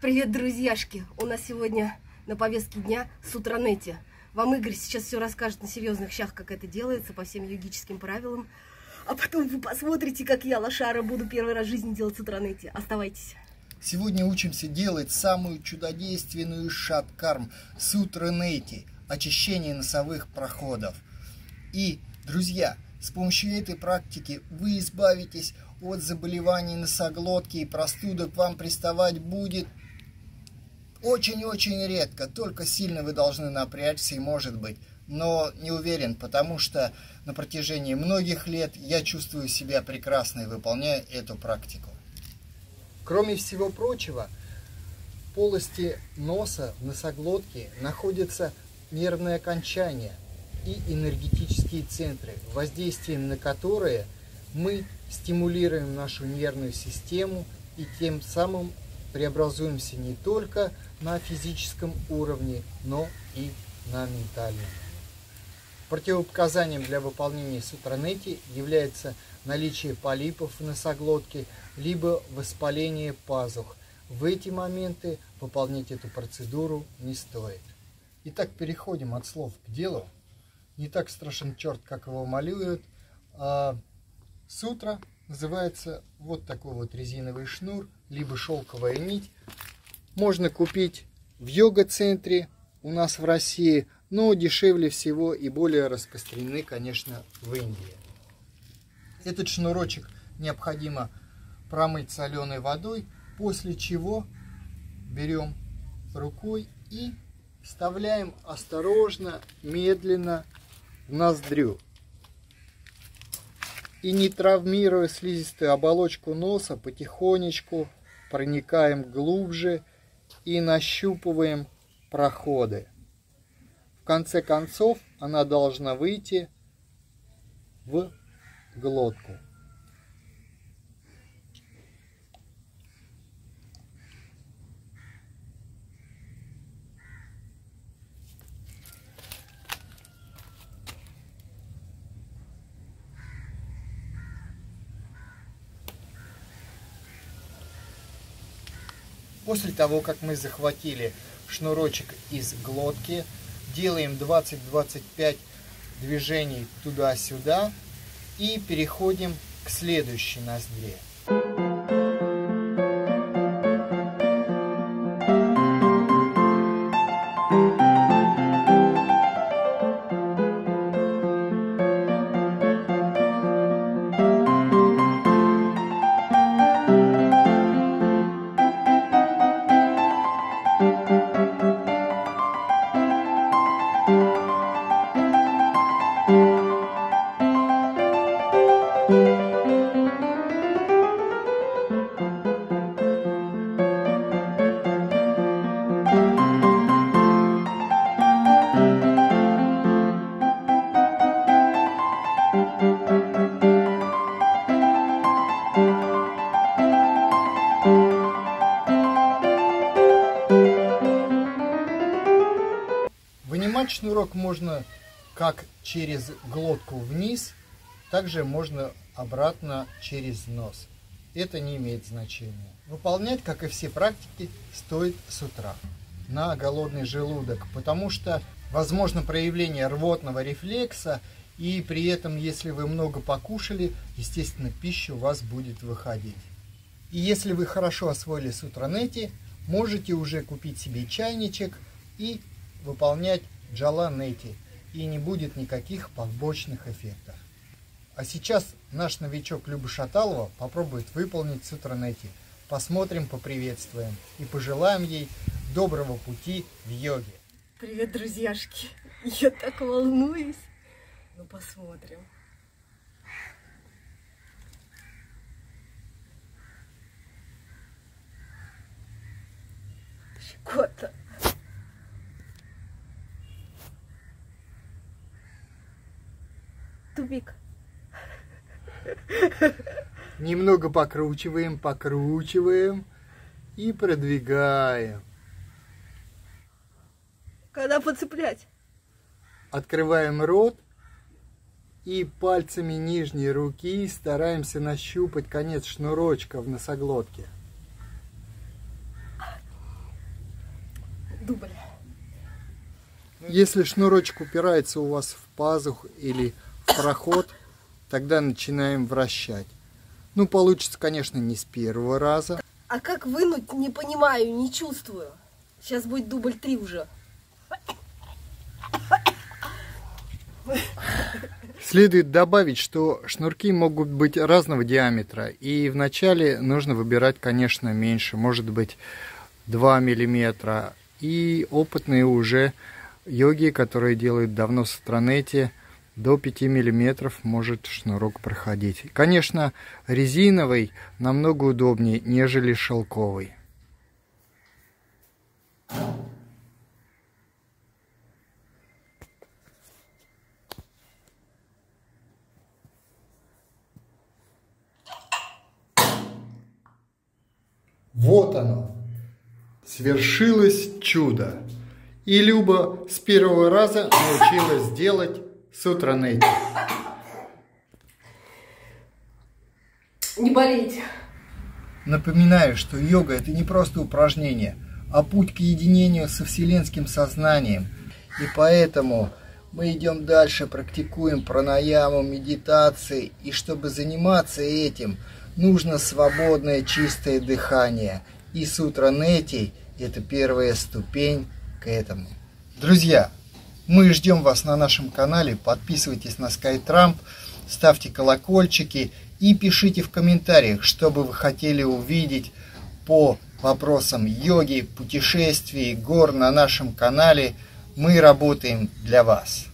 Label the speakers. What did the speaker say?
Speaker 1: Привет, друзьяшки! У нас сегодня на повестке дня Сутранете. Вам Игорь сейчас все расскажет на серьезных щах, как это делается по всем йогическим правилам. А потом вы посмотрите, как я, лошара, буду первый раз в жизни делать Сутранете. Оставайтесь.
Speaker 2: Сегодня учимся делать самую чудодейственную шаткарм Сутранети – очищение носовых проходов. И, друзья, с помощью этой практики вы избавитесь от заболеваний носоглотки и простудок вам приставать будет очень-очень редко. Только сильно вы должны напрячься и может быть. Но не уверен, потому что на протяжении многих лет я чувствую себя прекрасно и выполняю эту практику. Кроме всего прочего, в полости носа, в носоглотке находятся нервные окончания и энергетические центры, воздействием на которые мы стимулируем нашу нервную систему и тем самым преобразуемся не только на физическом уровне, но и на ментальном. Противопоказанием для выполнения сутранети является наличие полипов в носоглотке, либо воспаление пазух. В эти моменты выполнять эту процедуру не стоит. Итак, переходим от слов к делу. Не так страшен черт, как его малюют. А сутра называется вот такой вот резиновый шнур, либо шелковая нить. Можно купить в йога-центре у нас в России, но дешевле всего и более распространены, конечно, в Индии. Этот шнурочек необходимо промыть соленой водой, после чего берем рукой и вставляем осторожно, медленно в ноздрю и не травмируя слизистую оболочку носа, потихонечку проникаем глубже и нащупываем проходы. В конце концов она должна выйти в глотку. После того, как мы захватили шнурочек из глотки, делаем 20-25 движений туда-сюда и переходим к следующей ноздре. Вынимать шнурок можно как через глотку вниз, также можно обратно через нос. Это не имеет значения. Выполнять, как и все практики, стоит с утра на голодный желудок, потому что возможно проявление рвотного рефлекса, и при этом, если вы много покушали, естественно, пища у вас будет выходить. И если вы хорошо освоили сутранети, можете уже купить себе чайничек и выполнять джаланети, и не будет никаких побочных эффектов. А сейчас наш новичок Люба Шаталова попробует выполнить сутранети. Посмотрим, поприветствуем и пожелаем ей доброго пути в йоге.
Speaker 1: Привет, друзьяшки! Я так волнуюсь. Ну, посмотрим. Щекота. Тупик.
Speaker 2: Немного покручиваем, покручиваем и продвигаем.
Speaker 1: Когда подцеплять?
Speaker 2: Открываем рот и пальцами нижней руки стараемся нащупать конец шнурочка в носоглотке.
Speaker 1: дубль.
Speaker 2: Если шнурочек упирается у вас в пазух или проход, тогда начинаем вращать. Ну, получится, конечно, не с первого раза.
Speaker 1: А как вынуть, не понимаю, не чувствую. Сейчас будет дубль 3 уже.
Speaker 2: Следует добавить, что шнурки могут быть разного диаметра, и вначале нужно выбирать, конечно, меньше, может быть 2 миллиметра. И опытные уже йоги, которые делают давно в странете, до 5 миллиметров может шнурок проходить. Конечно, резиновый намного удобнее, нежели шелковый. Вот оно. Свершилось чудо. И Люба с первого раза научилась делать сутранети.
Speaker 1: Не болеть.
Speaker 2: Напоминаю, что йога это не просто упражнение, а путь к единению со вселенским сознанием. И поэтому мы идем дальше, практикуем пранаяму, медитации. И чтобы заниматься этим, нужно свободное чистое дыхание. И сутранети – это первая ступень к этому. Друзья, мы ждем вас на нашем канале. Подписывайтесь на SkyTrump, ставьте колокольчики и пишите в комментариях, что бы вы хотели увидеть по вопросам йоги, путешествий, гор на нашем канале. Мы работаем для вас.